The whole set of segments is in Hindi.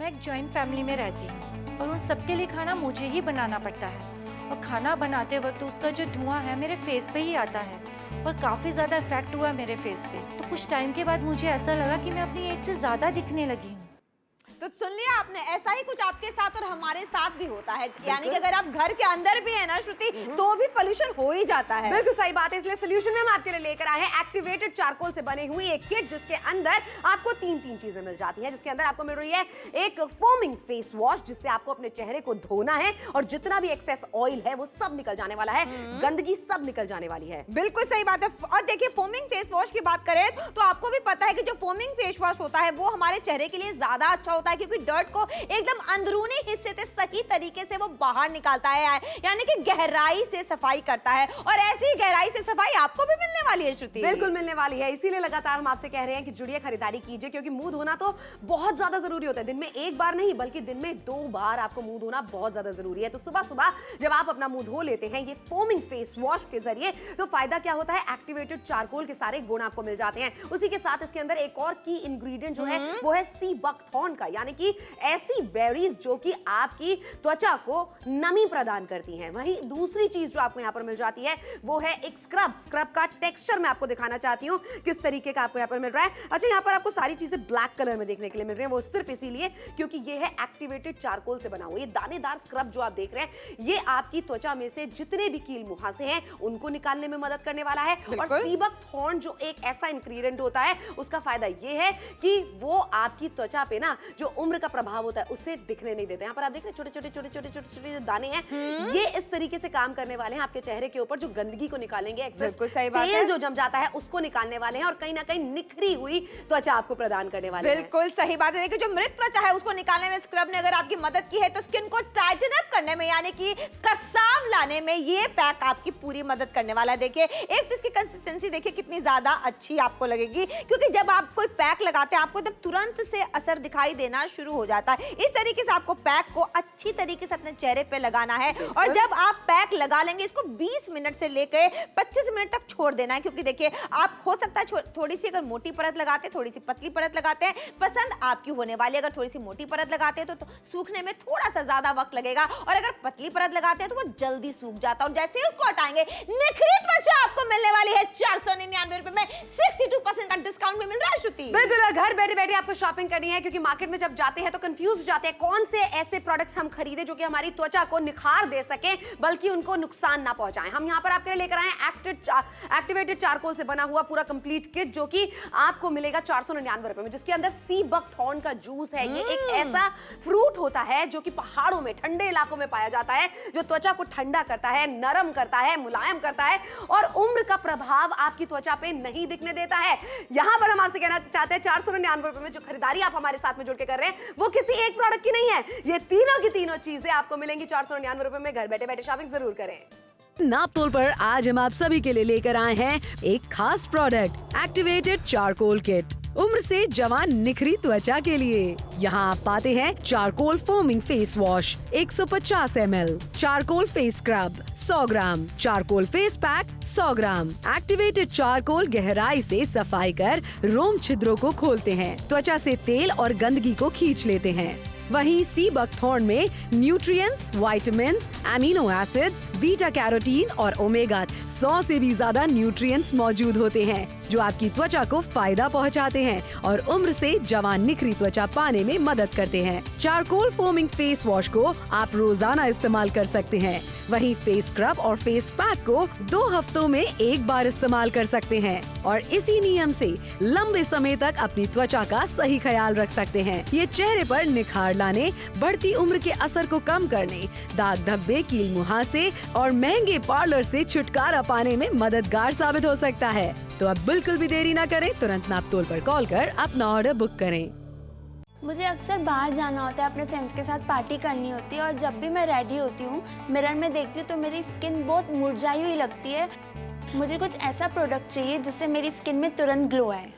मैं एक ज्वाइंट फैमिली में रहती हूँ और उन सबके लिए खाना मुझे ही बनाना पड़ता है। और खाना बनाते वक्त उसका जो धुआँ है मेरे फेस पे ही आता है और काफ़ी ज़्यादा इफ़ेक्ट हुआ मेरे फेस पे। तो कुछ टाइम के बाद मुझे ऐसा लगा कि मैं अपनी एज से ज़्यादा दिखने लगी हूँ। तो सुन लिया आपने ऐसा ही कुछ आपके साथ और हमारे साथ भी होता है। यानी कि अगर आप घर के अंदर भी है ना श्रुति हम्म। तो भी पोल्यूशन हो ही जाता है। बिल्कुल सही बात है इसलिए सोल्यूशन में हम आपके लिए लेकर आए हैं। एक्टिवेटेड चारकोल से बनी हुई एक किट जिसके अंदर आपको तीन तीन चीज़ें मिल जाती है। जिसके अंदर आपको मिल रही है एक फोमिंग फेस वॉश जिससे आपको अपने चेहरे को धोना है और जितना भी एक्सेस ऑयल है वो सब निकल जाने वाला है। हम्म। गंदगी सब निकल जाने वाली है। बिल्कुल सही बात है। और देखिए फोमिंग फेस वॉश की बात करें तो आपको भी पता है कि जो फोमिंग फेस वॉश होता है वो हमारे चेहरे के लिए ज़्यादा अच्छा होता है। क्योंकि डर्ट को एकदम अंदरूनी हिस्से से सही तरीके से वो बाहर निकालता है यानी कि गहराई से सफ़ाई करता है। और ऐसी ही गहराई से सफ़ाई आपको भी मिलने वाली है श्रुति। बिल्कुल मिलने वाली है। इसीलिए लगातार हम आपसे कह रहे हैं कि जुड़िए खरीदारी कीजिए क्योंकि मुँह धोना तो बहुत ज़्यादा ज़रूरी होता है। दिन में एक बार नहीं बल्कि दिन में दो बार आपको मुँह धोना बहुत ज़्यादा ज़रूरी है। तो सुबह सुबह जब आप अपना मुँह धो लेते हैं ये फोमिंग फेस वॉश के ज़रिए तो फ़ायदा क्या होता है? एक्टिवेटेड चारकोल के सारे गुण आपको मिल जाते हैं। उसी के साथ इसके अंदर एक और की इंग्रेडिएंट जो है वो है सी बकथॉर्न का। यानी कि ऐसी बेरीज जो कि आपकी त्वचा को नमी प्रदान करती हैं। वहीं दूसरी चीज़ जो आपको यहाँ पर मिल जाती है वो है एक स्क्रब स्क्रब का टेक्सचर मैं आपको दिखाना चाहती हूँ किस तरीके का आपको यहाँ पर मिल रहा है। अच्छा यहाँ पर आपको सारी चीज़ें ब्लैक कलर में देखने के लिए मिल रही है वो सिर्फ़ इसीलिए क्योंकि ये है एक्टिवेटेड चारकोल से बना हुआ ये दानेदार स्क्रब जो आप देख रहे हैं ये आपकी त्वचा में से जितने भी कील मुहासे हैं उनको निकालने में मदद करने वाला है। और सीबक थॉर्न जो एक ऐसा इंग्रेडिएंट होता है उसका फ़ायदा ये है कि वो आपकी त्वचा पे ना जो उम्र का प्रभाव होता है उसे दिखने नहीं देते। यहाँ पर आप देख रहे हैं छोटे छोटे छोटे छोटे छोटे छोटे जो दाने हैं ये इस तरीके से काम करने वाले हैं आपके चेहरे के ऊपर जो गंदगी को निकालेंगे तेल जो जम जाता है उसको निकालने वाले हैं और कहीं ना कहीं निखरी हुई त्वचा आपको प्रदान करने वाले बिल्कुल सही बात है। देखिए जो मृत त्वचा है उसको निकालने में स्क्रब ने अगर आपकी मदद की है तो स्किन को टाइटन अप करने में यानी कि कसाव लाने में ये पैक आपकी पूरी मदद करने वाला है। देखिए एक तो इसकी कंसिस्टेंसी देखिए कितनी ज़्यादा अच्छी आपको लगेगी क्योंकि जब आप कोई पैक लगाते हैं आपको जब तुरंत से असर दिखाई देना शुरू हो जाता है। इस तरीके से आपको पैक को अच्छी तरीके से अपने चेहरे पे लगाना है। और जब आप पैक लगा लेंगे इसको 20 मिनट से लेकर 25 मिनट तक छोड़ देना है क्योंकि देखिए आप हो सकता है थोड़ी सी अगर मोटी परत लगाते थोड़ी सी पतली परत लगाते हैं पसंद आपकी होने वाली। अगर थोड़ी सी मोटी परत लगाते हैं तो, तो सूखने में थोड़ा सा ज़्यादा वक्त लगेगा। और अगर पतली परत लगाते हैं तो वो जल्दी सूख जाता है। और जैसे ही उसको हटाएँगे निखरी त्वचा आपको मिलने वाली है चार सौ निन्यानवे रुपए में। सिक्सटी टू परसेंट का डिस्काउंट भी मिल रहा है श्रुति। बिल्कुल घर बैठे बैठे आपको शॉपिंग करनी है क्योंकि मार्केट में जब जाते हैं तो कंफ्यूज जाते हैं कौन से ऐसे प्रोडक्ट्स हम खरीदे जो कि हमारी त्वचा को निखार दे सके बल्कि उनको नुकसान ना पहुंचाएँ। हम यहाँ पर आपके लिए लेकर आए एक्टिव एक्टिवेटेड चारकोल से बना हुआ पूरा कंप्लीट किट जो कि आपको मिलेगा चार सौ निन्यानवे रुपए में जिसके अंदर सी बकथॉर्न का जूस है। ये एक ऐसा फ्रूट होता है जो कि पहाड़ों में ठंडे इलाकों में पाया जाता है जो त्वचा को ठंडा करता है नरम करता है मुलायम करता है और उम्र का प्रभाव आपकी त्वचा पे नहीं दिखने देता है। यहाँ पर हम आपसे कहना चाहते हैं चार सौ निन्यानवे रुपए में जो खरीदारी आप हमारे साथ में जुड़ के कर रहे हैं। वो किसी एक प्रोडक्ट की नहीं है। ये तीनों की तीनों चीज़ें आपको मिलेंगी चार सौ निन्यानवे रुपए में। घर बैठे बैठे शॉपिंग ज़रूर करें। नापतोल पर आज हम आप सभी के लिए लेकर आए हैं एक खास प्रोडक्ट एक्टिवेटेड चारकोल किट उम्र से जवान निखरी त्वचा के लिए। यहाँ आप पाते हैं charcoal foaming face wash 150 ml, charcoal face scrub 100 gram charcoal face pack 100 gram. Activated charcoal गहराई से सफ़ाई कर रोम छिद्रों को खोलते हैं। त्वचा से तेल और गंदगी को खींच लेते हैं। वहीं सी बकथॉर्न में nutrients, vitamins, amino acids, beta carotene और ओमेगा 100 से भी ज़्यादा न्यूट्रिएंट्स मौजूद होते हैं। जो आपकी त्वचा को फ़ायदा पहुंचाते हैं और उम्र से जवान निखरी त्वचा पाने में मदद करते हैं। चारकोल फोमिंग फेस वॉश को आप रोज़ाना इस्तेमाल कर सकते हैं। वहीं फेस स्क्रब और फेस पैक को दो हफ्तों में एक बार इस्तेमाल कर सकते हैं और इसी नियम से लंबे समय तक अपनी त्वचा का सही ख्याल रख सकते हैं। ये चेहरे पर निखार लाने, बढ़ती उम्र के असर को कम करने, दाग धब्बे, कील मुहासे और महँगे पार्लर से छुटकारा पाने में मददगार साबित हो सकता है। तो अब बिल्कुल भी देरी ना करें, तुरंत नापतोल पर कॉल कर अपना ऑर्डर बुक करें। मुझे अक्सर बाहर जाना होता है, अपने फ्रेंड्स के साथ पार्टी करनी होती है और जब भी मैं रेडी होती हूँ मिरर में देखती हूँ तो मेरी स्किन बहुत मुरझाई हुई लगती है। मुझे कुछ ऐसा प्रोडक्ट चाहिए जिससे मेरी स्किन में तुरंत ग्लो आए।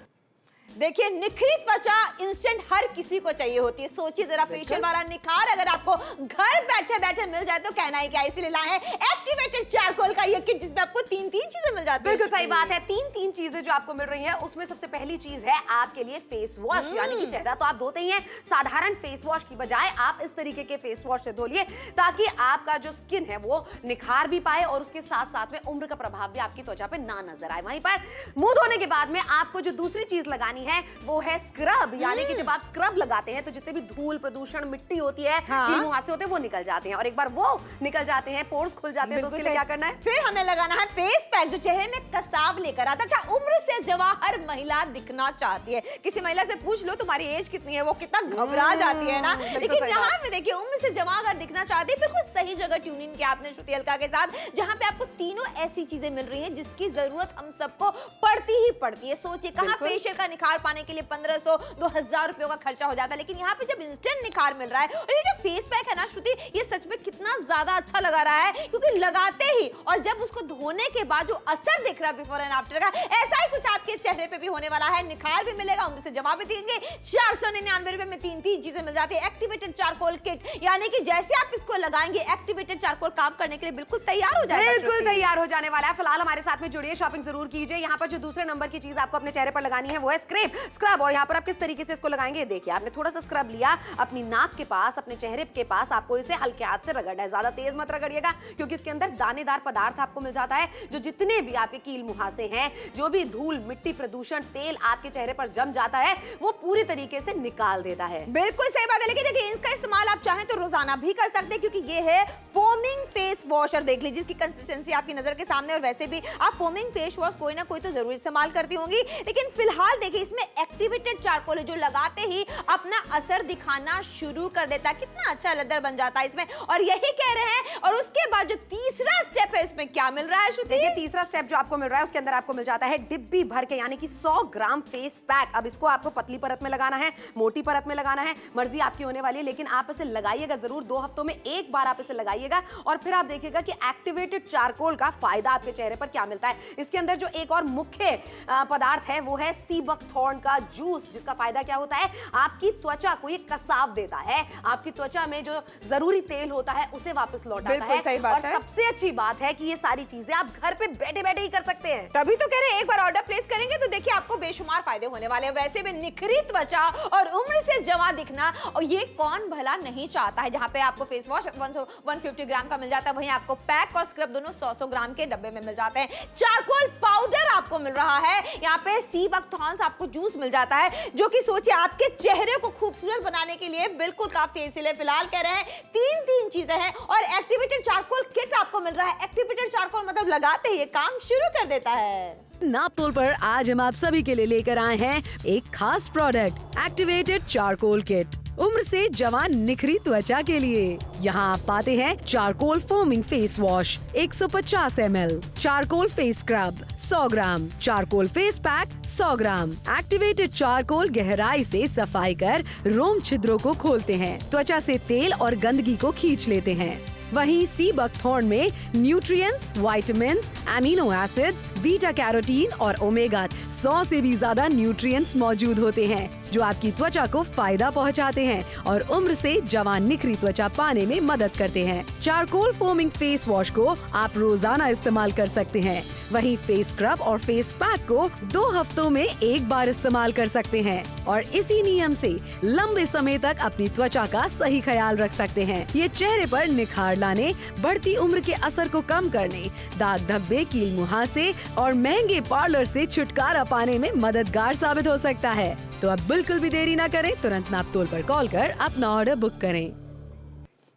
देखिए निखरी त्वचा इंस्टेंट हर किसी को चाहिए होती है। सोचिए जरा फेशियल वाला निखार अगर आपको घर बैठे बैठे मिल जाए तो कहना ही क्या? इसीलिए लाए हैं एक्टिवेटेड चारकोल का ये किट जिसमें आपको तीन तीन चीज़ें मिल जाती है। बिल्कुल सही बात है। तीन तीन चीज़ें जो आपको मिल रही है उसमें सबसे पहली चीज़ है आपके लिए फेस वॉश यानी कि चेहरा। तो आप धोते ही है साधारण फेस वॉश की बजाय आप इस तरीके के फेस वॉश से धो लिए ताकि आपका जो स्किन है वो निखार भी पाए और उसके साथ साथ में उम्र का प्रभाव भी आपकी त्वचा पे ना नज़र आए। वहीं पर मुँह धोने के बाद में आपको जो दूसरी चीज़ लगानी है वो है स्क्रब यानी कि जब आप स्क्रब लगाते हैं तो जितने भी धूल प्रदूषण मिट्टी होती है हाँ। कील मुहासे होते हैं वो निकल जाते हैं। और एक बार वो निकल जाते हैं पोर्स खुल जाते हैं तो उसके लिए क्या करना है? फिर हमें लगाना है फेस पैक जो चेहरे में कसाव लेकर आता है। अच्छा उम्र से जवा हर महिला दिखना चाहती है। किसी महिला से पूछ लो तुम्हारी एज कितनी है? वो कितना घबरा जाती है ना? लेकिन यहाँ पे देखिए उम्र से जवा अगर दिखना चाहती है बिल्कुल सही जगह ट्यून इन किया आपने श्रुति अलका के साथ जहाँ पे आपको तीनों ऐसी चीज़ें मिल रही है जिसकी ज़रूरत हम सबको पड़ती ही पड़ती है। सोचिए कहाँ। फेशियल का निखार पाने के लिए पंद्रह सौ, दो हज़ार रुपयों का खर्चा हो जाता है। लेकिन यहाँ पे जब इंस्टेंट निखार मिल रहा है, और ये जो फेस पैक है ना, श्रुति, ये सच में कितना ज़्यादा अच्छा लगा रहा है, क्योंकि लगाते ही, और जब उसको धोने के बाद जो असर दिख रहा है बिफोर एंड आफ्टर का, ऐसा ही कुछ आपके चेहरे पे भी होने वाला है। निखार भी मिलेगा उम्र से जमा भी देंगे। चार सौ निन्यानवे रुपए में तीन तीन चीज़ें मिल जाती है। एक्टिवेटेड चारकोल किट यानी कि जैसे आप इसको लगाएँगे एक्टिवेटेड चारकोल काम करने के लिए बिल्कुल तैयार हो जाएगा बिल्कुल तैयार हो जाने वाला है। फ़िलहाल हमारे साथ में जुड़िए शॉपिंग ज़रूर कीजिए। यहाँ पर जो दूसरे नंबर की चीज़ आपको अपने चेहरे पर लगानी है, वो है स्क्रब स्क्रब और यहाँ पर आप किस तरीके से इसको लगाएँगे? देखिए, आपने थोड़ा सा स्क्रब लिया, अपनी नाक के पास, अपने चेहरे के पास, आपको इसे हल्के हाथ से रगड़ना है। ज़्यादा तेज मत रगड़िएगा, क्योंकि इसके अंदर दानेदार पदार्थ आपको मिल जाता है, जो जितने भी आपके कील मुहासे हैं, जो भी धूल, मिट्टी, प्रदूषण, तेल आपके चेहरे पर जम जाता है, वो पूरी तरीके से निकाल देता है। बिल्कुल सही बात है, लेकिन देखिए, इसका इस्तेमाल आप चाहें तो रोज़ाना भी कर सकते हैं, क्योंकि ये है फोमिंग फेस वॉश और देख लीजिए, इसकी कंसिस्टेंसी आपकी नज़र के सामने और वैसे भी आप फोमिंग फेस वॉश कोई ना कोई तो ज़रूर इस्तेमाल करती होंगी। लेकिन फ़िलहाल देखिए इसमें एक्टिवेटेड चारकोल है, जो लगाते ही अपना असर दिखाना शुरू कर देता है। कितना अच्छा लदर बन जाता है इसमें। और यही कह रहे हैं, और उसके बाद जो तीसरा स्टेप है, इसमें क्या मिल रहा है देखिए, तीसरा स्टेप जो आपको मिल रहा है, उसके अंदर आपको मिल जाता है डिब्बी भर के, यानी कि 100 ग्राम फेस पैक अब इसको आपको पतली परत में लगाना है, मोटी परत में लगाना है, मर्ज़ी आपकी होने वाली है, लेकिन आप इसे लगाइएगा ज़रूर, दो हफ्तों में एक बार आप इसे लगाइएगा, और फिर आप देखिएगा कि एक्टिवेटेड चारकोल का फ़ायदा आपके चेहरे पर क्या मिलता है। इसके अंदर जो एक और मुख्य पदार्थ है, वो है सीबक थॉर्न का जूस जिसका फ़ायदा क्या होता है? आपकी त्वचा को ये कसाव देता है। आपकी त्वचा में जो ज़रूरी तेल होता है उसे वापस लौटाता है। सही बात और है। सबसे अच्छी बात है कि ये सारी चीज़ें आप घर पे बैठे बैठे ही कर सकते हैं। तभी तो कह रहे हैं एक बार ऑर्डर प्लेस करेंगे तो देखिए आपको बेशुमार फ़ायदे होने वाले हैं। वैसे भी निखरी त्वचा और उम्र से जवा दिखना और ये कौन भला नहीं चाहता है जहाँ पे आपको फेस वॉश 150 ग्राम का मिल जाता है। वहीं आपको पैक और स्क्रब दोनों सौ सौ ग्राम के डब्बे में मिल जाते हैं। चारकोल पाउडर आपको मिल रहा है। यहाँ पे सी बक्थॉन्स आपको जूस मिल जाता है, जो कि सोचिए आपके चेहरे को खूबसूरत बनाने के लिए बिल्कुल काफ़ी है। इसीलिए फ़िलहाल कह रहे हैं तीन तीन चीज़ें हैं और एक्टिवेटेड चारकोल किट आपको मिल रहा है। एक्टिवेटेड चारकोल मतलब लगाते ही काम शुरू कर देता है। नापतोल पर आज हम आप सभी के लिए लेकर आए हैं एक खास प्रोडक्ट एक्टिवेटेड चारकोल किट उम्र से जवान निखरी त्वचा के लिए। यहाँ आप पाते हैं charcoal foaming face wash 150 ml, charcoal face scrub 100 gram charcoal face pack 100 gram. Activated charcoal गहराई से सफ़ाई कर रोम छिद्रों को खोलते हैं। त्वचा से तेल और गंदगी को खींच लेते हैं। वहीं सी बकथॉर्न में nutrients, vitamins, amino acids, beta carotene और ओमेगा 100 से भी ज़्यादा न्यूट्रिएंट्स मौजूद होते हैं। जो आपकी त्वचा को फ़ायदा पहुंचाते हैं और उम्र से जवान निखरी त्वचा पाने में मदद करते हैं। चारकोल फोमिंग फेस वॉश को आप रोज़ाना इस्तेमाल कर सकते हैं। वहीं फेस स्क्रब और फेस पैक को दो हफ्तों में एक बार इस्तेमाल कर सकते हैं और इसी नियम से लंबे समय तक अपनी त्वचा का सही ख्याल रख सकते हैं। ये चेहरे पर निखार लाने, बढ़ती उम्र के असर को कम करने, दाग धब्बे, कील मुहासे और महँगे पार्लर से छुटकारा पाने में मददगार साबित हो सकता है। तो अब बिल्कुल भी देरी ना करें तुरंत नापतोल पर कॉल कर अपना ऑर्डर बुक करें।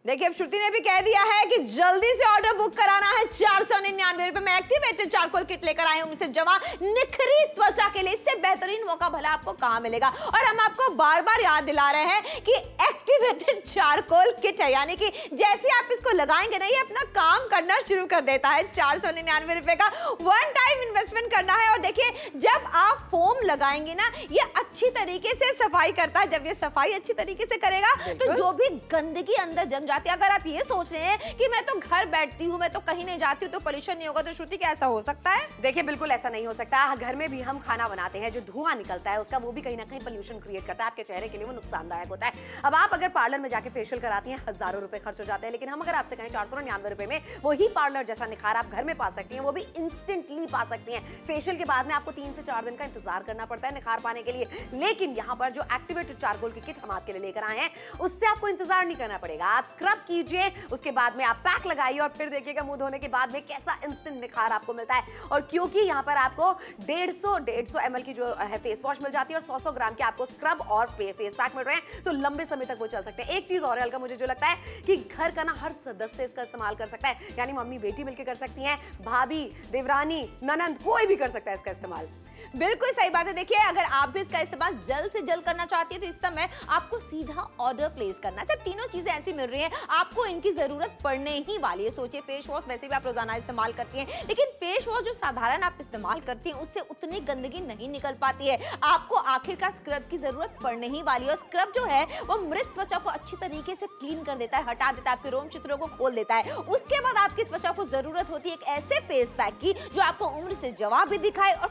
देखिए अब श्रुति ने भी कह दिया है कि जल्दी से ऑर्डर बुक कराना है चार सौ निन्यानवे रुपए। में एक्टिवेटेड चारकोल किट लेकर आए हूँ। से जमा निखरी त्वचा के लिए इससे बेहतरीन मौका भला आपको कहाँ मिलेगा? और हम आपको बार बार याद दिला रहे हैं कि एक्टिवेटेड चारकोल किट है। यानी कि जैसे आप इसको लगाएँगे ना ये अपना काम करना शुरू कर देता है। चार सौ निन्यानवे रुपए का वन टाइम इन्वेस्टमेंट करना है। और देखिए जब आप फोम लगाएँगे ना ये अच्छी तरीके से सफ़ाई करता है। जब ये सफ़ाई अच्छी तरीके से करेगा तो जो भी गंदगी अंदर जम जाती है। अगर आप ये सोच रहे हैं कि मैं तो घर बैठती हूँ, मैं तो कहीं नहीं जाती हूँ तो पोल्यूशन नहीं होगा तो श्रुति क्या ऐसा हो सकता है? देखिए, बिल्कुल ऐसा नहीं हो सकता। घर में भी हम खाना बनाते हैं, जो धुआँ निकलता है, उसका वो भी कहीं ना कहीं पोल्यूशन क्रिएट करता है। आपके चेहरे के लिए वो नुकसानदायक होता है। अब आप अगर पार्लर में जाके फेशियल कराती हैं, हज़ारों रुपए खर्च हो जाते हैं, लेकिन हम अगर आपसे कहें चार सौ निन्यानवे रुपए में वही पार्लर जैसा निखार आप घर में पा सकती हैं, वो भी इंस्टेंटली पा सकती हैं। फेशियल के बाद में आपको तीन से चार दिन का इंतज़ार करना पड़ता है निखार पाने के लिए। लेकिन यहाँ पर जो एक्टिवेटेड चारकोल की किट हम आपके लिए लेकर आए हैं, उससे आपको इंतज़ार नहीं करना पड़ेगा। आप स्क्रब कीजिए, उसके बाद में आप पैक लगाइए और फिर देखिएगा मुँह धोने के बाद में कैसा इंस्टेंट निखार आपको मिलता है। और क्योंकि यहाँ पर आपको डेढ़ सौ डेढ़ सौ एम की जो है फेस वॉश मिल जाती है और सौ सौ ग्राम के आपको स्क्रब और फेस पैक मिल रहे हैं तो लंबे समय तक वो चल सकते हैं। एक चीज़ और हल्का मुझे जो लगता है कि घर का ना हर सदस्य इसका इस्तेमाल कर सकता है, यानी मम्मी, बेटी मिलकर कर सकती हैं, भाभी, देवरानी, ननंद, कोई भी कर सकता है इसका इस्तेमाल। बिल्कुल सही बात है। देखिए, अगर आप भी इसका इस्तेमाल जल्द से जल्द करना चाहती है तो इस समय आपको सीधा ऑर्डर प्लेस करना अच्छा तीनों चीज़ें ऐसी मिल रही हैं। आपको इनकी ज़रूरत पड़ने ही वाली है। सोचिए फेस वॉश वैसे भी आप रोज़ाना इस्तेमाल करती हैं, लेकिन फेस वॉश जो साधारण आप इस्तेमाल करती हैं, उससे उतनी गंदगी नहीं निकल पाती है। आपको आखिरकार स्क्रब की ज़रूरत पड़ने ही वाली है और स्क्रब जो है, वो मृत त्वचा को अच्छी तरीके से क्लीन कर देता है, हटा देता है, आपके रोम चित्रों को खोल देता है। उसके बाद आपकी त्वचा को ज़रूरत होती है एक ऐसे फेस पैक की, जो आपको उम्र से जवाब भी दिखाए और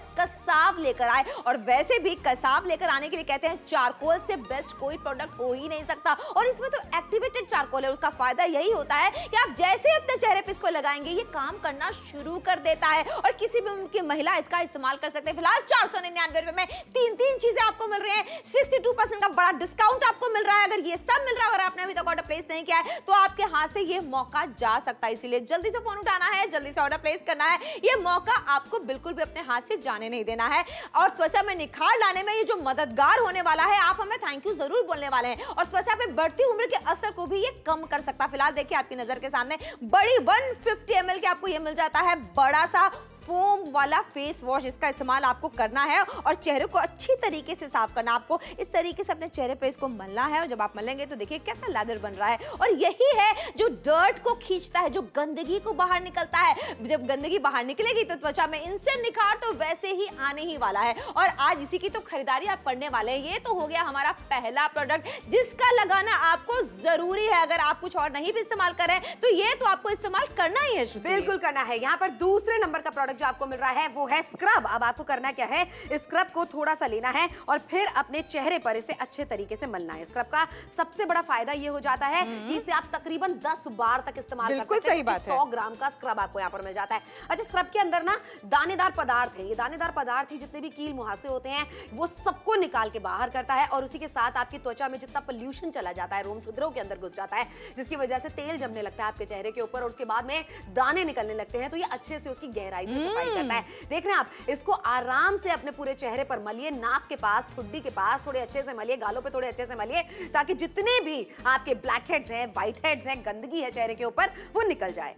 कसाव लेकर आए और वैसे भी कसाब लेकर आने के लिए कहते हैं चारकोल से बेस्ट कोई प्रोडक्ट हो ही नहीं सकता। और इसमें तो एक्टिवेटेड चारकोल है, उसका फ़ायदा यही होता है कि आप जैसे अपने चेहरे पे इसको लगाएँगे, ये काम करना शुरू कर देता है और किसी भी उम्र की महिला इसका इस्तेमाल कर सकते हैं। फ़िलहाल चार सौ निन्यानवे रुपए में तीन तीन चीज़ें आपको मिल रही है। सिक्सटी टू परसेंट का बड़ा डिस्काउंट आपको मिल रहा है। अगर ये सब मिल रहा है, अगर आपने अभी तक ऑर्डर प्लेस नहीं किया है तो आपके हाथ से ये मौका जा सकता है। इसीलिए जल्दी से फ़ोन उठाना है, जल्दी से ऑर्डर प्लेस करना है। ये मौका आपको बिल्कुल भी अपने हाथ से जाने नहीं देना है और त्वचा में निखार लाने में ये जो मददगार होने वाला है, आप हमें थैंक यू ज़रूर बोलने वाले हैं। और त्वचा पे बढ़ती उम्र के असर को भी ये कम कर सकता है। फ़िलहाल देखिए आपकी नज़र के सामने, बड़ी 150 फिफ्टी के आपको ये मिल जाता है, बड़ा सा फोम वाला फेस वॉश इसका इस्तेमाल आपको करना है और चेहरे को अच्छी तरीके से साफ़ करना आपको। इस तरीके से अपने चेहरे पे इसको मलना है और जब आप मलेंगे तो देखिए कैसा लेदर बन रहा है। और यही है जो डर्ट को खींचता है, जो गंदगी को बाहर निकलता है। जब गंदगी बाहर निकलेगी तो त्वचा में इंस्टेंट निखार तो वैसे ही आने ही वाला है। और आज इसी की तो खरीदारी आप करने वाले हैं। ये तो हो गया हमारा पहला प्रोडक्ट जिसका लगाना आपको ज़रूरी है। अगर आप कुछ और नहीं भी इस्तेमाल करें तो ये तो आपको इस्तेमाल करना ही है बिल्कुल करना है। यहाँ पर दूसरे नंबर का प्रोडक्ट जो आपको मिल रहा है वो है स्क्रब अब आपको करना क्या है? स्क्रब को थोड़ा सा लेना है और फिर अपने चेहरे पर इसे अच्छे तरीके से मलना है। स्क्रब का सबसे बड़ा फ़ायदा ये हो जाता है कि इसे आप तकरीबन 10 बार तक इस्तेमाल कर सकते सही बात है। 100 ग्राम का स्क्रब आपको यहाँ पर मिल जाता है। अच्छा स्क्रब के अंदर ना दानेदार पदार्थ है। ये दानेदार पदार्थ ही जितने भी कील मुहासे होते हैं वो सबको निकाल के बाहर करता है और उसी के साथ आपकी त्वचा में जितना पॉल्यूशन चला जाता है रोम छिद्रों के अंदर घुस जाता है जिसकी वजह से तेल जमने लगता है आपके चेहरे के ऊपर और उसके बाद में दाने निकलने लगते हैं तो ये अच्छे से उसकी गहराई से सफ़ाई करता है। देख रहे हैं आप इसको आराम से अपने पूरे चेहरे पर मलिए नाक के पास ठुड्डी के पास थोड़े अच्छे से मलिए गालों पे थोड़े अच्छे से मलिए ताकि जितने भी आपके ब्लैक हेड्स हैं व्हाइट हेड्स हैं गंदगी है चेहरे के ऊपर वो निकल जाए।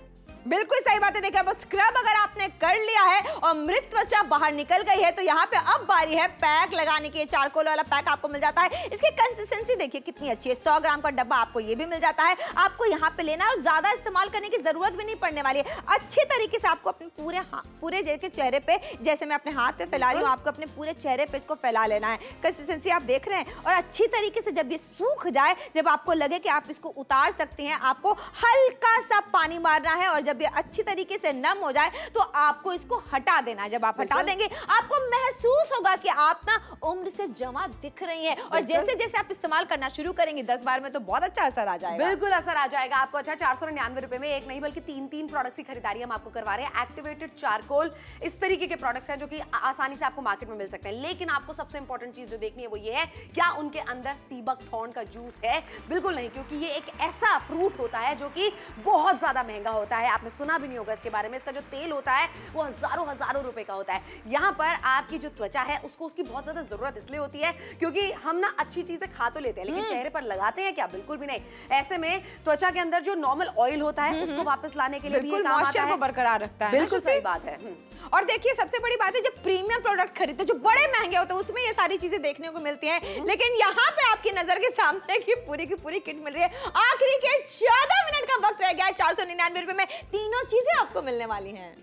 बिल्कुल सही बात है देखिए अब स्क्रब अगर आपने कर लिया है और मृत त्वचा बाहर निकल गई है तो यहाँ पे अब बारी है पैक लगाने की। चारकोल वाला पैक आपको मिल जाता है। इसकी कंसिस्टेंसी देखिए कितनी अच्छी है। सौ ग्राम का डब्बा आपको ये भी मिल जाता है। आपको यहाँ पे लेना और ज़्यादा इस्तेमाल करने की ज़रूरत भी नहीं पड़ने वाली है। अच्छी तरीके से आपको अपने पूरे पूरे के चेहरे पे जैसे मैं अपने हाथ पे फैला रही हूँ आपको अपने पूरे चेहरे पे इसको फैला लेना है। कंसिस्टेंसी आप देख रहे हैं और अच्छी तरीके से जब ये सूख जाए जब आपको लगे कि आप इसको उतार सकते हैं आपको हल्का सा पानी मारना है और जब ये अच्छी तरीके से नम हो जाए तो आपको इसको हटा देना। जब आप हटा देंगे आपको महसूस होगा कि आप ना उम्र से जमा दिख रही हैं। और जैसे जैसे आप इस्तेमाल करना शुरू करेंगे दस बार में तो बहुत अच्छा असर आ जाएगा। बिल्कुल असर आ जाएगा आपको। अच्छा चार सौ निन्यानवे रुपए में एक नहीं बल्कि तीन तीन प्रोडक्ट्स की खरीदारी हम आपको करवा रहे हैं। एक्टिवेटेड चारकोल इस तरीके के प्रोडक्ट्स हैं जो कि आसानी से आपको मार्केट में मिल सकते हैं। लेकिन आपको सबसे इंपॉर्टेंट चीज़ जो देखनी है वो ये है क्या उनके अंदर सीबक थॉर्न का जूस है? बिल्कुल नहीं क्योंकि ये एक ऐसा फ्रूट होता है जो कि बहुत ज़्यादा महँगा होता है। आपने सुना भी नहीं होगा इसके बारे में। इसका जो तेल होता है वो हज़ारों हज़ारों रुपए का होता है। यहाँ पर आपकी जो त्वचा है उसको उसकी बहुत ज़्यादा ज़रूरत इसलिए होती है क्योंकि हम ना अच्छी चीज़ें खा तो लेते हैं लेकिन चेहरे पर लगाते हैं क्या? बिल्कुल भी नहीं। ऐसे में त्वचा के अंदर जो नॉर्मल ऑयल होता है उसको वापस लाने के लिए भी काम आता है। बरकरार रखता है बिल्कुल सही बात है हम्म। और देखिए सबसे बड़ी बात है जब प्रीमियम प्रोडक्ट खरीदते जो बड़े महँगे होते हैं उसमें ये सारी चीज़ें देखने को मिलती हैं। लेकिन यहाँ पे आपकी नज़र के सामने की पूरी की पूरी किट मिल रही है। आखिरी के चौदह मिनट का वक्त रह गया है चार सौ निन्यानवे रुपए में। तीनों चीज़ें आपको मिलने वाली हैं।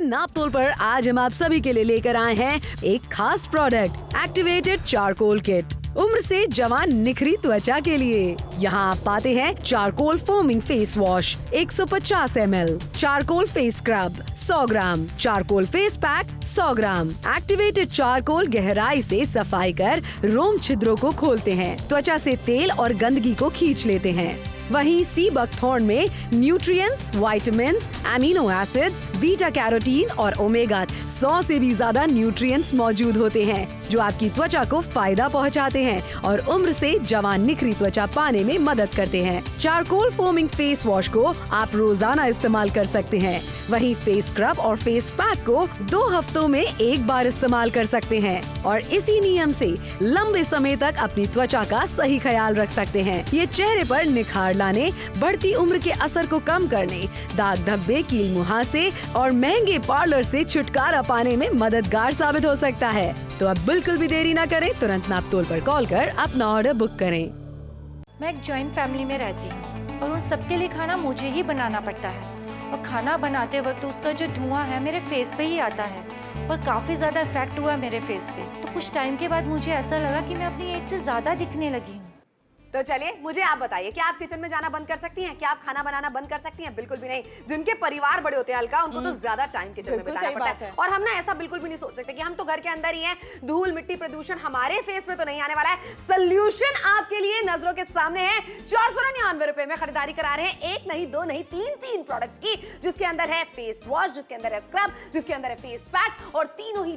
नापतोल पर आज हम आप सभी के लिए लेकर आए हैं एक खास प्रोडक्ट एक्टिवेटेड चारकोल किट उम्र से जवान निखरी त्वचा के लिए। यहाँ आप पाते हैं charcoal foaming face wash 150 ml, charcoal face scrub 100 gram charcoal face pack 100 gram. Activated charcoal गहराई से सफ़ाई कर रोम छिद्रों को खोलते हैं। त्वचा से तेल और गंदगी को खींच लेते हैं। वहीं सी बकथॉर्न में nutrients, vitamins, amino acids, beta carotene और ओमेगा सौ से भी ज़्यादा न्यूट्रिएंट्स मौजूद होते हैं जो आपकी त्वचा को फ़ायदा पहुंचाते हैं और उम्र से जवान निखरी त्वचा पाने में मदद करते हैं। चारकोल फोमिंग फेस वॉश को आप रोज़ाना इस्तेमाल कर सकते हैं। वहीं फेस स्क्रब और फेस पैक को दो हफ्तों में एक बार इस्तेमाल कर सकते हैं और इसी नियम से लंबे समय तक अपनी त्वचा का सही ख्याल रख सकते हैं। ये चेहरे पर निखार लाने बढ़ती उम्र के असर को कम करने दाग धब्बे कील मुहासे और महँगे पार्लर से छुटकारा पाने में मददगार साबित हो सकता है। तो अब बिल्कुल भी देरी न करें, तुरंत नापतोल पर कॉल कर अपना ऑर्डर बुक करें। मैं एक ज्वाइंट फैमिली में रहती हूँ और उन सबके लिए खाना मुझे ही बनाना पड़ता है। और खाना बनाते वक्त उसका जो धुआँ है मेरे फेस पे ही आता है और काफ़ी ज़्यादा इफ़ेक्ट हुआ मेरे फेस पे। तो कुछ टाइम के बाद मुझे ऐसा लगा कि मैं अपनी एज से ज़्यादा दिखने लगी हूँ। तो चलिए मुझे आप बताइए क्या आप किचन में जाना बंद कर सकती हैं? क्या आप खाना बनाना बंद कर सकती हैं? बिल्कुल भी नहीं। जिनके परिवार बड़े होते हैं हल्का उनको तो ज़्यादा टाइम किचन में बिताना पड़ता है। है। और हम ना ऐसा बिल्कुल भी नहीं सोच सकते कि हम तो घर के अंदर ही हैं धूल मिट्टी प्रदूषण हमारे फेस पे तो नहीं आने वाला है। सोल्यूशन आपके लिए नज़रों के सामने है। चार सौ निन्यानवे रुपए में खरीदारी करा रहे हैं। एक नहीं दो नहीं तीन तीन प्रोडक्ट्स की जिसके अंदर है फेस वॉश जिसके अंदर है स्क्रब जिसके अंदर है फेस पैक और तीनों ही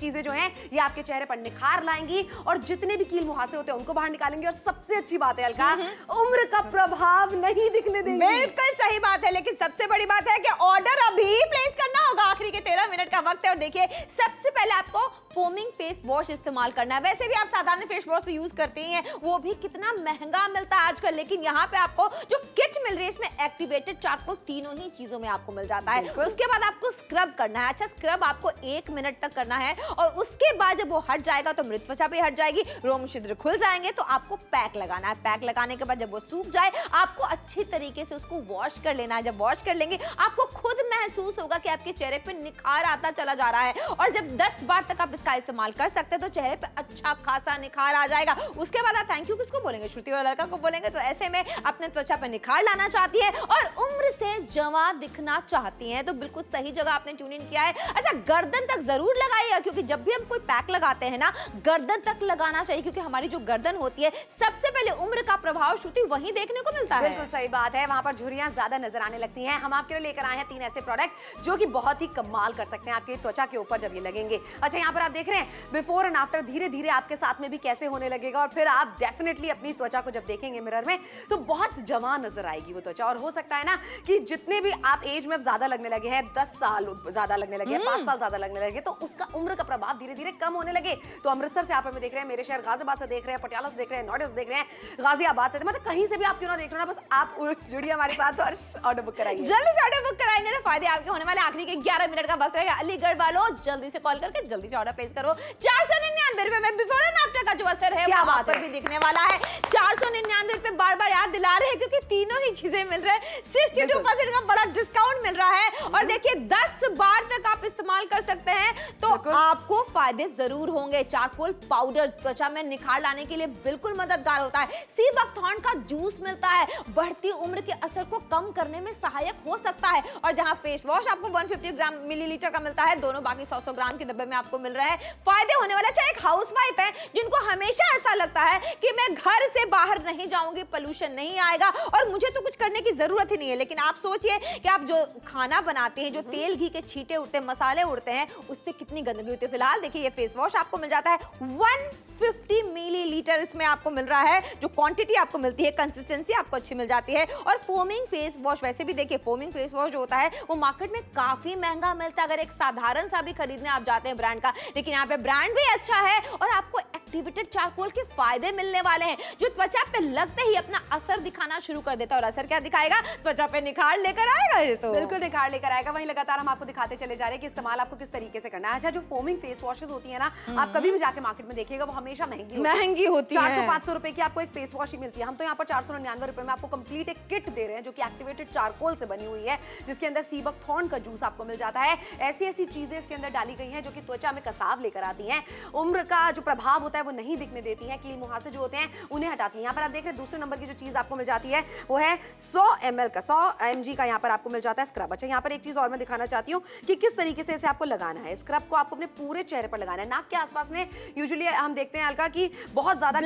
चीज़ें जो है ये आपके चेहरे पर निखार लाएँगी और जितने भी कील मुहासे होते हैं उनको बाहर निकालेंगे और सबसे अच्छी बात है अलका। उम्र का प्रभाव नहीं दिखने देंगे। बिल्कुल सही बात है लेकिन सबसे बड़ी बात है कि ऑर्डर अभी प्लेस करना होगा आखिरी के तेरह मिनट का वक्त है। और देखिए सबसे पहले आपको फोमिंग फेस वॉश इस्तेमाल करना है। वैसे भी आप साधारण फेस वॉश तो यूज़ करते ही हैं वो भी कितना महँगा मिलता है आजकल लेकिन यहाँ पे आपको जो किट मिल रही है इसमें एक्टिवेटेड चारकोल तीनों ही चीज़ों में आपको मिल जाता है। उसके बाद आपको स्क्रब करना है। अच्छा स्क्रब आपको एक मिनट तक करना है और उसके बाद जब वो हट जाएगा तो मृत त्वचा भी हट जाएगी रोम छिद्र खुल जाएँगे तो आपको पैक लगाना है। पैक लगाने के बाद जब वो सूख जाए, आपको अच्छी तरीके से उसको वॉश कर लेना है। जब वॉश कर लेंगे, आपको खुद महसूस होगा कि आपके चेहरे पे निखार आता चला जा रहा है। और जब 10 बार तक आप इसका इस्तेमाल कर सकते हैं तो चेहरे पे अच्छा खासा निखार आ जाएगा। उसके बाद आप थैंक यू किसको बोलेंगे? श्रुति और लड़का को बोलेंगे। तो ऐसे में अपने त्वचा पे निखार लाना चाहती है और उम्र से जमा दिखना चाहती है। तो बिल्कुल सही जगह आपने ट्यून इन किया है। अच्छा गर्दन तक ज़रूर लगाइएगा क्योंकि जब भी हम कोई पैक लगाते हैं ना, गर्दन तक लगाना चाहिए, क्योंकि हमारी जो गर्दन होती है, सबसे पहले उम्र का प्रभाव श्रुति वहीं देखने को मिलता है। बिल्कुल सही बात है वहाँ पर झुर्रियाँ ज़्यादा नज़र आने लगती हैं। हम आपके लिए लेकर आए हैं तीन ऐसे प्रोडक्ट जो कि बहुत ही कमाल कर सकते हैं आपकी त्वचा के ऊपर जब ये लगेंगे। अच्छा यहाँ पर आप देख रहे हैं बिफोर एंड आफ्टर धीरे धीरे आपके साथ में भी कैसे होने लगेगा और फिर आप डेफिनेटली अपनी त्वचा को जब देखेंगे मिरर में तो बहुत जमा नज़र आएगी वो त्वचा। और हो सकता है ना कि जितने भी आप एज में ज़्यादा लगने लगे हैं दस साल ज़्यादा लगने लगे हैं पाँच साल ज़्यादा लगने लगे तो उसका उम्र का प्रभाव धीरे धीरे कम होने लगे। तो अमृतसर से आप हमें देख रहे हैं मेरे शहर गाजियाबाद से देख रहे हैं पटियाला से देख रहे हैं नोएडा से देख रहे हैं गाजियाबाद से मतलब कहीं से भी आप क्यों ना देख रहे हो ना बस आप जुड़िए हमारे साथ और ऑर्डर बुक कराइए। जल्दी से ऑर्डर बुक कराएँगे तो फ़ायदे आपके होने वाले आखिरी के 11 मिनट का वक्त रहेगा। अलीगढ़ वालों जल्दी से कॉल करके जल्दी से ऑर्डर प्लेस करो। चार सौ निन्यानवे रुपए में बिफोर एंड आफ्टर का जो असर है वो वहाँ पर भी दिखने वाला है। चार सौ निन्यानवे रुपए बार बार याद दिला रहे हैं क्योंकि तीनों ही चीज़ें मिल रहे हैं। सिक्सटी टू परसेंट का बड़ा डिस्काउंट मिल रहा है। और देखिए दस बार तक आप इस्तेमाल कर सकते हैं तो आपको फ़ायदे ज़रूर होंगे। चारकोल पाउडर त्वचा में निखार लाने के लिए बिल्कुल मददगार होता है। सी बकथॉर्न का जूस मिलता है। बढ़ती उम्र के असर को कम करने में सहायक हो सकता है। और जहाँ फेस वॉश आपको 150 ग्राम मिलीलीटर का मिलता है दोनों बाकी 100 100 ग्राम के डब्बे में आपको मिल रहा है। फ़ायदे होने वाले अच्छा एक हाउसवाइफ है जिनको हमेशा ऐसा लगता है कि मैं घर से बाहर नहीं जाऊँगी पोल्यूशन नहीं आएगा। और मुझे तो कुछ करने की ज़रूरत ही नहीं है। लेकिन आप सोचिए कि आप जो खाना बनाते हैं जो तेल घी के छीटे उड़ते हैं मसाले उड़ते हैं उससे कितनी गंदगी होती है। फ़िलहाल देखिए ये फेस वॉश आपको मिल जाता है। 150 मिलीलीटर इसमें आपको मिल रहा है। जो क्वांटिटी आपको मिलती है कंसिस्टेंसी आपको अच्छी मिल जाती है। और फोमिंग फेस वॉश वैसे भी देखिए फोमिंग फेस वॉश जो होता है वो मार्केट में काफ़ी महँगा मिलता है। अगर एक साधारण सा भी खरीदने आप जाते हैं ब्रांड का लेकिन यहाँ पे ब्रांड भी अच्छा है और आपको एक्टिवेटेड चारकोल के फ़ायदे मिलने वाले हैं जो त्वचा पे लगते ही अपना असर दिखाना शुरू कर देता है। और असर क्या दिखाएगा? त्वचा पे निखार लेकर आएगा ये तो। बिल्कुल निखार लेकर आएगा। वहीं लगातार हम आपको दिखाते चले जा रहे हैं कि इस्तेमाल आपको किस तरीके से करना है। अच्छा जो फोमिंग फेस वॉशेस होती है ना आप कभी भी जाके मार्केट में देखिएगा वो हमेशा महँगी होती है। महँगी होती चार सौ है सौ रुपए की आपको एक फेस वॉश ही मिलती है। हम तो यहाँ पर चार सौ निन्यानवे रुपए में आपको कंप्लीट एक किट दे रहे हैं जो कि एक्टिवेटेड चारकोल से बनी हुई है जिसके अंदर सीबक थॉर्न का जूस आपको मिल जाता है। ऐसी ऐसी चीज़ें इसके अंदर डाली गई हैं जो कि त्वचा में कसाव लेकर आती हैं। उम्र का जो प्रभाव होता है वो नहीं दिखने देती हैं। कील मुहासे जो होते हैं उन्हें हटाती हैं। यहाँ पर आप देख रहे हैं दूसरे नंबर की जो चीज़ आपको मिल जाती है वो है सौ एम का सौ एम का यहाँ पर आपको मिल जाता है स्क्रब अच्छा यहाँ पर एक चीज़ और मैं दिखाना चाहती हूँ कि किस तरीके से इसे आपको लगाना है। स्क्रब को आपको अपने पूरे चेहरे पर लगाना है। नाक के आसपास में यूजुअली हम देखते हैं हल्का कि बहुत ज़्यादा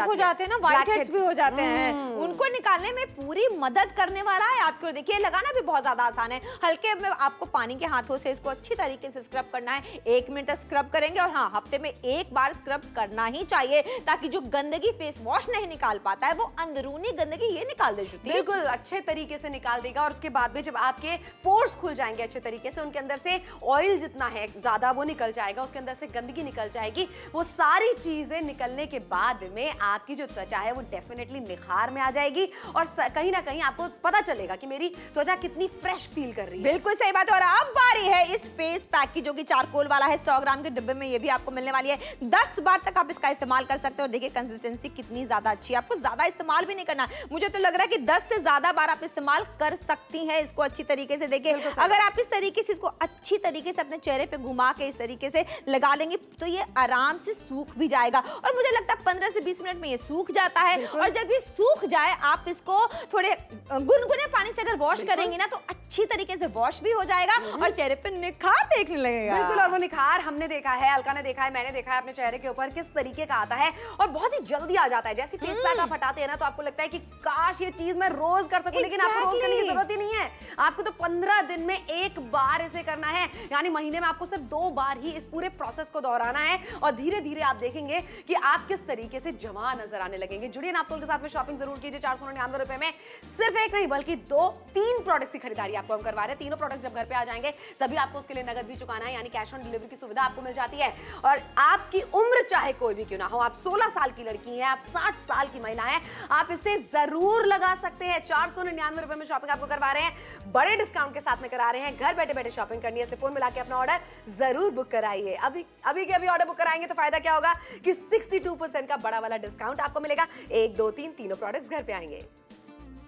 हो जाती। जाते हैं ना व्हाइट हेड्स भी हो जाते हैं। हम्म। उनको निकालने में पूरी मदद करने वाला है आपको देखिए लगाना भी बहुत ज़्यादा आसान है। हल्के में आपको पानी के हाथों से इसको अच्छी तरीके से स्क्रब करना है। एक मिनट स्क्रब करेंगे और हाँ हफ़्ते में एक बार स्क्रब करना ही चाहिए ताकि जो गंदगी फेस वॉश नहीं निकाल पाता है वो अंदरूनी गंदगी ये निकाल दे श्रुति। बिल्कुल अच्छे तरीके से निकाल देगा और उसके बाद में जब आपके पोर्स खुल जाएँगे अच्छे तरीके से उनके अंदर से ऑयल जितना है ज़्यादा वो निकल जाएगा उसके अंदर से गंदगी निकल जाएगी। वो सारी चीज़ें निकलने के बाद में आपकी जो त्वचा है वो डेफिनेटली निखार में आ जाएगी और कहीं ना कहीं आपको पता चलेगा कि मेरी त्वचा कितनी फ्रेश फील कर रही है। बिल्कुल सही बात है और अब बारी है इस फेस पैक की जो कि चारकोल वाला है 100 ग्राम के डिब्बे में ये भी आपको मिलने वाली है। 10 बार तक आप इसका इस्तेमाल कर सकते हो और देखिए कंसिस्टेंसी कितनी ज़्यादा अच्छी है। आपको ज़्यादा इस्तेमाल भी नहीं करना। मुझे तो लग रहा है कि 10 से ज़्यादा बार आप इस्तेमाल कर सकती हैं इसको अच्छी तरीके से। देखिए अगर आप इस तरीके से इसको अच्छी तरीके से अपने चेहरे पे घुमा के इस तरीके से लगा लेंगे तो ये आराम से सूख भी जाएगा। और मुझे लगता है पंद्रह से बीस मिनट में ये सूख जाता है और जब ये सूख जाए आप इसको थोड़े गुनगुने पानी से अगर वॉश करेंगे ना तो अच्छी तरीके से वॉश भी हो जाएगा और चेहरे पे निखार देखने लगेगा। बिल्कुल और वो निखार हमने देखा है अलका ने देखा है मैंने देखा है अपने चेहरे के ऊपर किस तरीके का आता है और बहुत ही जल्दी आ जाता है। जैसे फेस पैक आप हटाते हैं ना तो आपको लगता है कि काश ये चीज़ मैं रोज कर सकूँ लेकिन आपको रोज करने की ज़रूरत ही नहीं है। आपको तो पंद्रह दिन में एक बार इसे करना है। यानी महीने में आपको सिर्फ़ दो बार ही इस पूरे प्रोसेस को दोहराना है और धीरे धीरे आप देखेंगे कि आप किस तरीके से जमा नज़र आने लगेंगे। जुड़िए नापतोल के साथ में। शॉपिंग ज़रूर कीजिए, चार सौ निन्यानवे रुपए में। सिर्फ़ एक नहीं, बल्कि दो, तीन प्रोडक्ट्स की खरीदारी आपको हम करवा रहे हैं। तीनों प्रोडक्ट जब घर पे आ जाएँगे, तभी आपको उसके लिए नगद भी चुकाना है, यानी कैश ऑन डिलीवरी की सुविधा आपको मिल जाती है। और आपकी उम्र चाहे कोई भी क्यों ना हो, आप 16 साल की लड़की हैं, आप 60 साल की महिला हैं, आप इसे ज़रूर लगा सकते हैं। चार सौ निन्यानवे रुपए में शॉपिंग आपको करवा रहे हैं। बड़े डिस्काउंट के साथ में करा रहे हैं। घर बैठे बैठे शॉपिंग करनी है फ़ोन मिला के अपना ऑर्डर ज़रूर बुक कराइए। अभी अभी के अभी ऑर्डर बुक कराएँगे तो फ़ायदा क्या होगा कि 62% का बड़ा वाला डिस्काउंट आपको मिलेगा। एक दो तीन तीनों प्रोडक्ट्स घर पे आएँगे।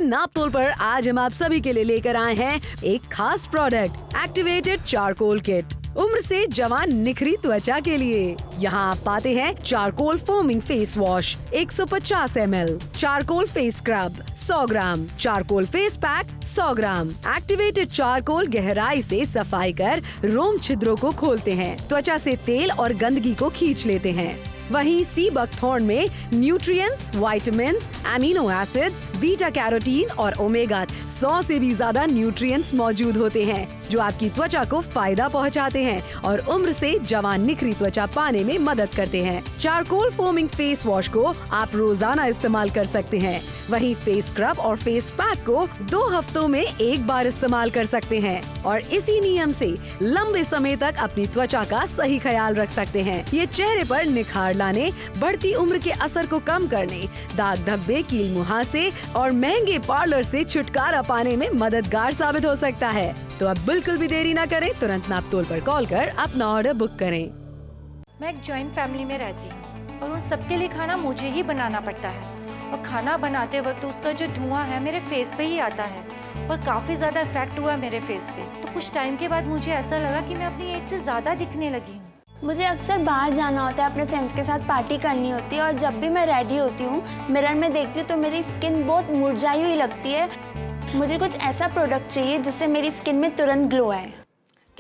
नापतोल पर आज हम आप सभी के लिए लेकर आए हैं एक खास प्रोडक्ट एक्टिवेटेड चारकोल किट उम्र से जवान निखरी त्वचा के लिए। यहाँ आप पाते हैं charcoal foaming face wash 150 ml, charcoal face scrub 100 gram charcoal face pack 100 gram. Activated charcoal गहराई से सफ़ाई कर रोम छिद्रों को खोलते हैं। त्वचा से तेल और गंदगी को खींच लेते हैं। वहीं सी बकथॉर्न में nutrients, vitamins, amino acids, beta carotene और ओमेगा सौ से भी ज़्यादा न्यूट्रिएंट्स मौजूद होते हैं जो आपकी त्वचा को फ़ायदा पहुंचाते हैं और उम्र से जवान निखरी त्वचा पाने में मदद करते हैं। चारकोल फोमिंग फेस वॉश को आप रोज़ाना इस्तेमाल कर सकते हैं। वहीं फेस स्क्रब और फेस पैक को दो हफ्तों में एक बार इस्तेमाल कर सकते हैं और इसी नियम से लंबे समय तक अपनी त्वचा का सही ख्याल रख सकते हैं। ये चेहरे पर निखार लाने, बढ़ती उम्र के असर को कम करने, दाग धब्बे, कील मुहासे और महँगे पार्लर से छुटकारा पाने में मददगार साबित हो सकता है। तो अब बिल्कुल भी देरी न करें, तुरंत नापतोल पर कॉल कर अपना ऑर्डर बुक करें। मैं एक ज्वाइंट फैमिली में रहती हूँ और उन सबके लिए खाना मुझे ही बनाना पड़ता है। और खाना बनाते वक्त उसका जो धुआँ है मेरे फेस पे ही आता है और काफ़ी ज़्यादा इफ़ेक्ट हुआ मेरे फेस पे। तो कुछ टाइम के बाद मुझे ऐसा लगा कि मैं अपनी एज से ज़्यादा दिखने लगी हूँ। मुझे अक्सर बाहर जाना होता है, अपने फ्रेंड्स के साथ पार्टी करनी होती है और जब भी मैं रेडी होती हूँ मिरर में देखती हूँ तो मेरी स्किन बहुत मुरझाई हुई लगती है। मुझे कुछ ऐसा प्रोडक्ट चाहिए जिससे मेरी स्किन में तुरंत ग्लो आए।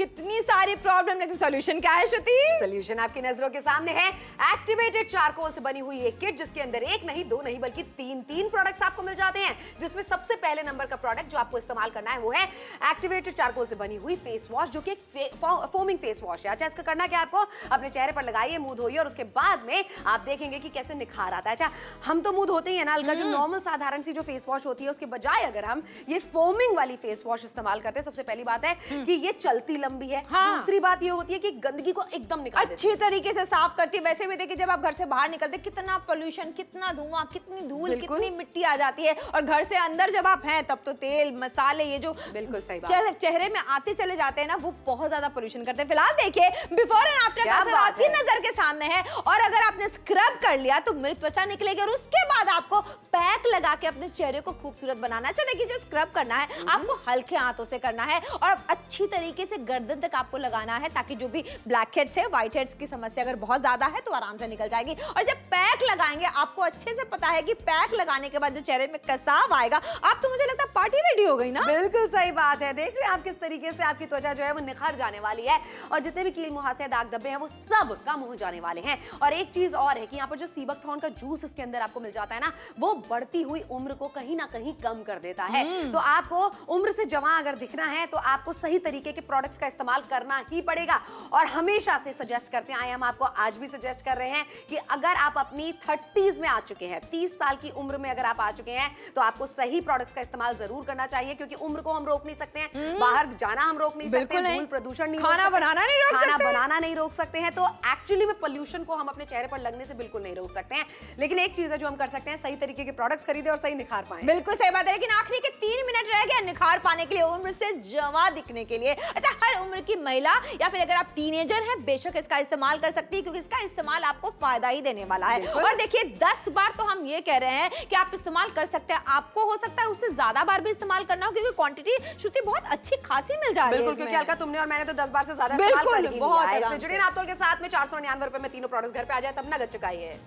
कितनी सारी प्रॉब्लम लेकिन सोल्यूशन क्या है श्रुति? सोल्यूशन आपकी नज़रों के सामने है। एक्टिवेटेड चारकोल से बनी हुई एक किट जिसके अंदर एक नहीं दो नहीं बल्कि तीन तीन प्रोडक्ट्स आपको मिल जाते हैं जिसमें सबसे पहले नंबर का प्रोडक्ट जो आपको इस्तेमाल करना है वो है एक्टिवेटेड चारकोल से बनी हुई फेस वॉश जो कि फोमिंग फेस वॉश है। अच्छा इसका करना क्या आपको? अपने चेहरे पर लगाइए मुँह धोइए और उसके बाद में आप देखेंगे कि कैसे निखार आता है। अच्छा हम तो मुँह धोते ही है ना अलगा जो नॉर्मल हम्म। साधारण सी जो फेस वॉश होती है उसके बजाय अगर हम ये फोमिंग वाली फेस वॉश इस्तेमाल करते हैं सबसे पहली बात है कि ये चलती लंबी है। हाँ। दूसरी बात ये होती है कि गंदगी को एकदम निकाल अच्छी तरीके से साफ़ करती है। वैसे भी देखिए जब आप घर से बाहर निकलते कितना पोल्यूशन कितना धुआँ कितनी धूल कितनी मिट्टी आ जाती है। और घर से अंदर जब आप हैं तब तो तेल मसाले ये जो बिल्कुल सही बात। चेहरे चेहरे में आते चले जाते हैं ना वो बहुत ज़्यादा पोल्यूशन करते हैं। फ़िलहाल देखिए बिफोर एंड आफ्टर का असर आपकी नज़र के सामने है। और अगर आपने स्क्रब कर लिया तो मृत त्वचा निकलेगी और उसके बाद आपको पैक लगा के अपने चेहरे को खूबसूरत बनाना है। अच्छा देखिए जो स्क्रब करना है हम्म। आपको हल्के हाथों से करना है और अच्छी तरीके से गर्दन तक आपको लगाना है ताकि जो भी ब्लैक हेड्स है व्हाइट हेड्स की समस्या अगर बहुत ज़्यादा है तो आराम से निकल जाएगी। और जब पैक लगाएँगे आपको अच्छे से पता है कि पैक लगाने के बाद जो चेहरे में कसाव आएगा आप तो मुझे लगता है पार्टी रेडी हो गई ना? बिल्कुल सही बात है। देख रहे हैं आप किस तरीके से आपकी त्वचा जो है वो निखर जाने वाली है और जितने भी कील मुहासे दाग धब्बे हैं वो सब कम हो जाने वाले हैं। और एक चीज़ और है कि यहाँ पर जो सीबक थॉर्न का जूस इसके अंदर आपको मिल जाता है ना वो बढ़ती हुई उम्र को कहीं ना कहीं कम कर देता है। तो आपको उम्र से जवां अगर दिखना है तो आपको सही तरीके के प्रोडक्ट्स का इस्तेमाल करना ही पड़ेगा। और हमेशा से सजेस्ट करते आए हम आपको आज भी सजेस्ट कर रहे हैं कि अगर आप अपनी थर्टीज में आ चुके हैं तीस साल की उम्र में अगर आप आ चुके हैं तो आपको सही प्रोडक्ट्स का इस्तेमाल ज़रूर करना चाहिए क्योंकि उम्र को हम रोक नहीं सकते हैं। बाहर जाना हम रोक नहीं सकते। धूल प्रदूषण नहीं खाना बनाना नहीं रोक खाना। बनाना नहीं रोक सकते हैं तो एक्चुअली में पोल्यूशन को हम अपने चेहरे पर लगने से बिल्कुल नहीं रोक सकते हैं। लेकिन एक चीज़ है जो हम कर सकते हैं सही तरीके के प्रोडक्ट्स खरीदे और सही निखार पाए। बिल्कुल सही बात है लेकिन आखिरी के तीन मिनट रह गए निखार पाने के लिए उम्र से जवा दिखने के लिए। अच्छा हर उम्र की महिला या फिर अगर आप टीनेजर हैं बेशक इसका इस्तेमाल कर सकती है क्योंकि इसका इस्तेमाल आपको फ़ायदा ही देने वाला है। और देखिए दस बार तो हम ये कह रहे हैं कि आप इस्तेमाल कर सकते हैं। आपको हो सकता है उससे ज़्यादा बार भी इस्तेमाल करना हो क्योंकि क्वांटिटी श्रुति बहुत अच्छी खासी मिल जा रही है क्योंकि अलका तुमने और मैंने तो दस बार से ज़्यादा बिल्कुल, बहुत लिया है। आराम इसलिए से। जुड़े नापतोल के साथ में चार सौ निन्यानवे रुपए में तीनों प्रोडक्ट्स घर पे आ जाए तब नगद चुकाई है।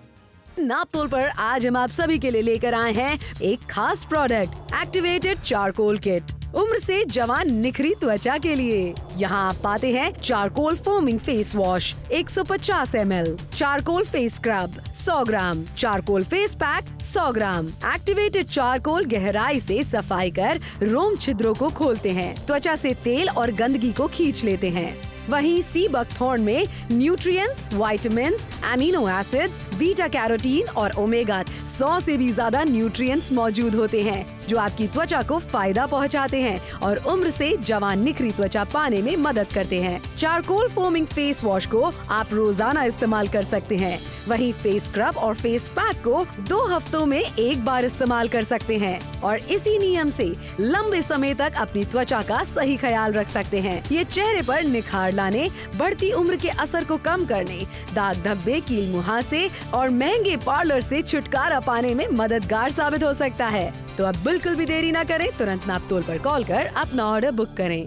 नापतोल पर आज हम आप सभी के लिए लेकर आए हैं एक खास प्रोडक्ट एक्टिवेटेड चारकोल किट उम्र से जवान निखरी त्वचा के लिए। यहाँ आप पाते हैं charcoal foaming face wash 150 ml, charcoal face scrub 100 gram charcoal face pack 100 gram. Activated charcoal गहराई से सफ़ाई कर रोम छिद्रों को खोलते हैं। त्वचा से तेल और गंदगी को खींच लेते हैं। वहीं सी बकथॉर्न में nutrients, vitamins, amino acids, beta carotene और ओमेगा 100 से भी ज़्यादा न्यूट्रिएंट्स मौजूद होते हैं जो आपकी त्वचा को फ़ायदा पहुंचाते हैं और उम्र से जवान निखरी त्वचा पाने में मदद करते हैं। चारकोल फोमिंग फेस वॉश को आप रोज़ाना इस्तेमाल कर सकते हैं। वहीं फेस स्क्रब और फेस पैक को दो हफ्तों में एक बार इस्तेमाल कर सकते हैं और इसी नियम से लंबे समय तक अपनी त्वचा का सही ख्याल रख सकते हैं। ये चेहरे पर निखार लाने, बढ़ती उम्र के असर को कम करने, दाग धब्बे, कील मुहासे और महँगे पार्लर से छुटकारा पाने में मददगार साबित हो सकता है। तो अब बिल्कुल भी देरी न करें, तुरंत नापतोल पर कॉल कर अपना ऑर्डर बुक करें।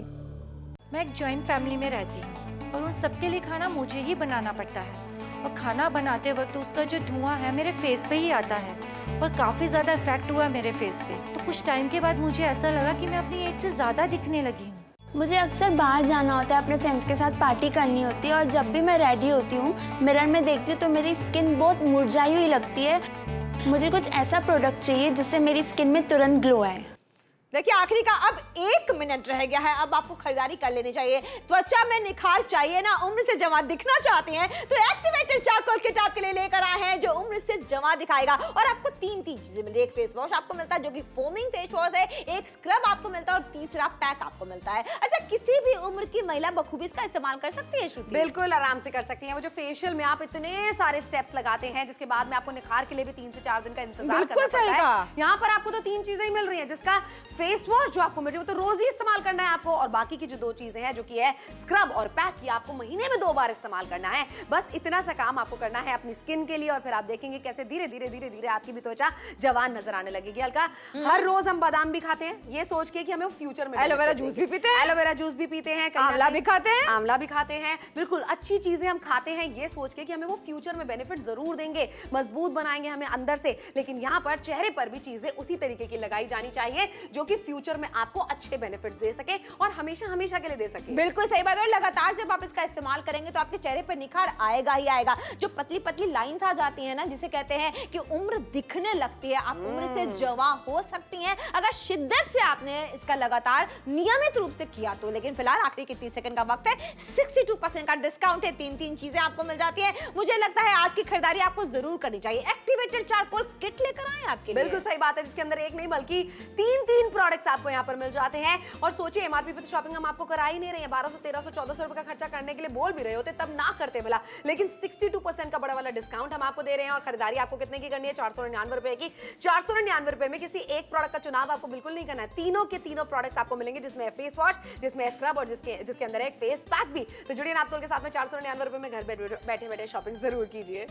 मैं एक ज्वाइंट फैमिली में रहती हूँ और उन सबके लिए खाना मुझे ही बनाना पड़ता है। और खाना बनाते वक्त उसका जो धुआँ है मेरे फेस पे ही आता है और काफ़ी ज़्यादा इफ़ेक्ट हुआ मेरे फेस पे। तो कुछ टाइम के बाद मुझे ऐसा लगा कि मैं अपनी एज से ज़्यादा दिखने लगी हूँ। मुझे अक्सर बाहर जाना होता है, अपने फ्रेंड्स के साथ पार्टी करनी होती है और जब भी मैं रेडी होती हूँ मिरर में देखती हूँ तो मेरी स्किन बहुत मुरझाई हुई लगती है। मुझे कुछ ऐसा प्रोडक्ट चाहिए जिससे मेरी स्किन में तुरंत ग्लो आए। देखिए, आखिरी का अब एक मिनट रह गया है, अब आपको खरीदारी कर लेनी चाहिए। त्वचा में निखार चाहिए ना, उम्र से जमा दिखना चाहते हैं तो एक्टिवेटेड चारकोल किट आपके लिए लेकर आए हैं जो उम्र से जमा दिखाएगा। और आपको तीन तीन चीज़ें मिल है। एक फेस वॉश आपको मिलता है जो कि फोमिंग फेस वॉश है। एक स्क्रब आपको मिलता है और तीसरा पैक आपको मिलता है। अच्छा किसी भी उम्र की महिला बखूबी इसका इस्तेमाल कर सकती है श्रुति? बिल्कुल आराम से कर सकती हैं। वो जो फेशियल में आप इतने सारे स्टेप्स लगाते हैं जिसके बाद में आपको निखार के लिए भी तीन से चार दिन का इंतज़ार करना पड़ता है। यहाँ पर आपको तो तीन चीज़ें ही मिल रही है जिसका फेस वॉश जो आपको मिल रही है वो तो रोज ही इस्तेमाल करना है आपको। और बाकी की जो दो चीज़ें हैं जो की है स्क्रब और पैक की आपको महीने में दो बार इस्तेमाल करना है। बस इतना सा काम आपको करना है अपनी स्किन के लिए और फिर आप देखेंगे कैसे धीरे धीरे धीरे धीरे आपकी भी त्वचा जवान नज़र आने लगेगी हल्का। हर रोज हम बादाम भी खाते हैं। ये सोच के कि हमें फ्यूचर में एलोवेरा जूस भी पीते हैं। एलोवेरा जूस भी पीते हैं आंवला भी खाते हैं। आंवला भी खाते हैं। बिल्कुल अच्छी चीज़ें हम खाते हैं ये सोच के कि हमें वो फ्यूचर में बेनिफिट ज़रूर देंगे। मज़बूत बनाएँगे हमें अंदर से लेकिन यहाँ पर चेहरे पर भी चीज़ें उसी तरीके की लगाई जानी चाहिए जो कि फ्यूचर में आपको अच्छे बेनिफिट्स दे सके और हमेशा हमेशा के लिए दे सके। बिल्कुल सही बात है और लगातार जब आप इसका इस्तेमाल करेंगे तो आपके चेहरे पर निखार आएगा ही आएगा। जो पतली पतली लाइंस आ जाती हैं ना जिसे कहते हैं कि उम्र दिखने लगती है आप उम्र से जवां हो सकती हैं। अगर शिद्दत से आपने इसका लगातार नियमित रूप से किया तो लेकिन फ़िलहाल आखिरी के 30 सेकंड का वक्त है 62% का डिस्काउंट है तीन तीन चीज़ें आपको मिल जाती हैं। मुझे लगता है आज की खरीदारी आपको ज़रूर करनी चाहिए। एक्टिवेटेड चारकोल किट लेकर आए आपके बिल्कुल सही बात है जिसके अंदर एक नहीं बल्कि तीन तीन प्रोडक्ट्स आपको यहाँ पर मिल जाते हैं। और सोचिए एमआरपी पे तो शॉपिंग हम आपको करा ही नहीं रहे हैं। बारह सौ तेरह सौ चौदह सौ रुपए का खर्चा करने के लिए बोल भी रहे होते तब ना करते भला। लेकिन 62 परसेंट का बड़ा वाला डिस्काउंट हम आपको दे रहे हैं और खरीदारी आपको कितने की करनी है? चार सौ निन्यानवे रुपए की। चार सौ निन्यानवे रुपए में किसी एक प्रोडक्ट का चुनाव आपको बिल्कुल नहीं करना है। तीनों के तीनों प्रोडक्ट्स आपको मिलेंगे, जिसमें फेस वॉश जिसमें स्क्रब और जिसके जिसके अंदर एक फेस पैक भी। तो जुड़िए आपके के साथ में चार सौ निन्यानवे रुपए में घर बैठे बैठे शॉपिंग ज़रूर कीजिए।